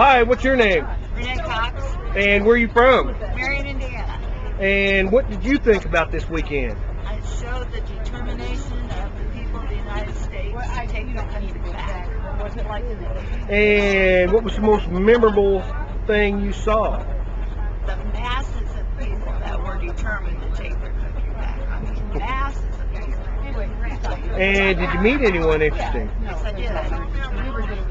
Hi, what's your name? Renee Cox, And where are you from? Marion, Indiana. And what did you think about this weekend? I showed the determination of the people of the United States to take the country back. What was it like today? And what was the most memorable thing you saw? The masses of people that were determined to take their country back. I mean, masses of people. And did you meet anyone interesting? Yes, I did.